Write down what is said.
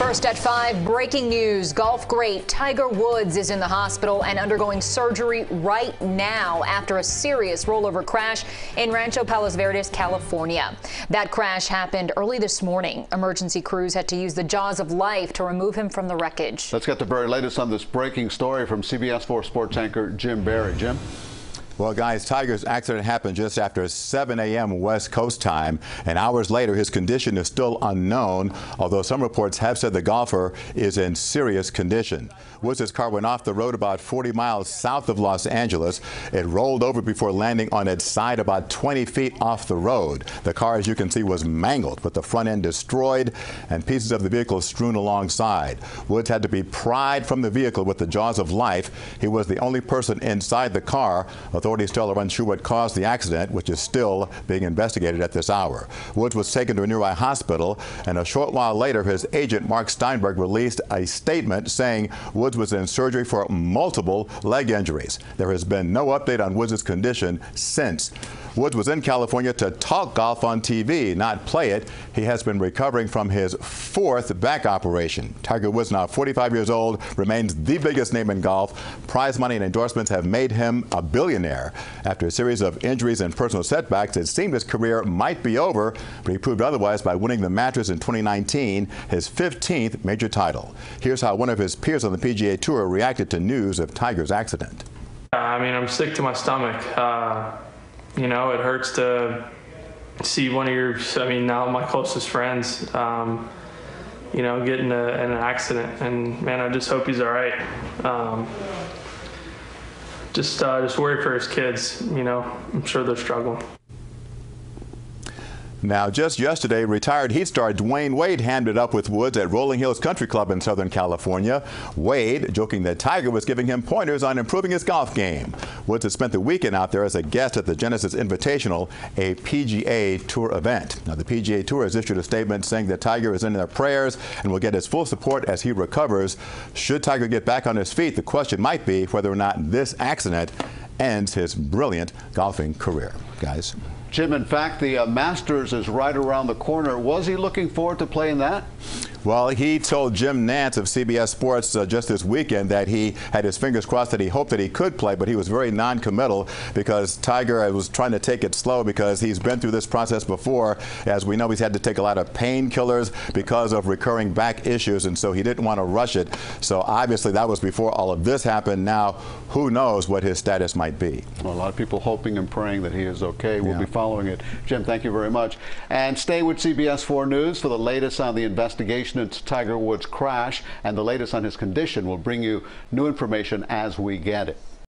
First at 5, breaking news. Golf great Tiger Woods is in the hospital and undergoing surgery right now after a serious rollover crash in Rancho Palos Verdes, California. That crash happened early this morning. Emergency crews had to use the jaws of life to remove him from the wreckage. Let's get the very latest on this breaking story from CBS 4 sports anchor Jim Berry. Jim? Well, guys, Tiger's accident happened just after 7 a.m. West Coast time, and hours later, his condition is still unknown, although some reports have said the golfer is in serious condition. Woods' car went off the road about 40 miles south of Los Angeles. It rolled over before landing on its side about 20 feet off the road. The car, as you can see, was mangled, with the front end destroyed and pieces of the vehicle strewn alongside. Woods had to be pried from the vehicle with the jaws of life. He was the only person inside the car. Authorities still are unsure what caused the accident, which is still being investigated at this hour. Woods was taken to a nearby hospital, and a short while later, his agent, Mark Steinberg, released a statement saying Woods was in surgery for multiple leg injuries. There has been no update on Woods' condition since. Woods was in California to talk golf on TV, not play it. He has been recovering from his fourth back operation. Tiger Woods, now 45 years old, remains the biggest name in golf. Prize money and endorsements have made him a billionaire. After a series of injuries and personal setbacks, it seemed his career might be over, but he proved otherwise by winning the Masters in 2019, his 15th major title. Here's how one of his peers on the PGA Tour reacted to news of Tiger's accident. I mean, I'm sick to my stomach. Uh, you know, it hurts to see one of your, I mean, now my closest friends, um, you know, get in, a, in, an accident. And man, I just hope he's all right. Um, just, uh, just worry for his kids. You know, I'm sure they're struggling. Now, just yesterday, retired Heat star Dwyane Wade hammed it up with Woods at Rolling Hills Country Club in Southern California. Wade joking that Tiger was giving him pointers on improving his golf game. Woods has spent the weekend out there as a guest at the Genesis Invitational, a PGA Tour event. Now, the PGA Tour has issued a statement saying that Tiger is in their prayers and will get his full support as he recovers. Should Tiger get back on his feet, the question might be whether or not this accident ends his brilliant golfing career. Guys. Jim, in fact, the uh, Masters is right around the corner. Was he looking forward to playing that? Well, he told Jim Nantz of CBS Sports uh, just this weekend that he had his fingers crossed that he hoped that he could play, but he was very non-committal because Tiger uh, was trying to take it slow because he's been through this process before. As we know, he's had to take a lot of painkillers because of recurring back issues, and so he didn't want to rush it. So obviously that was before all of this happened. Now, who knows what his status might be? Well, a lot of people hoping and praying that he is okay. We'll yeah. be following it. Jim, thank you very much. And stay with CBS 4 News for the latest on the investigation into Tiger Woods' crash and the latest on his condition. We'll bring you new information as we get it.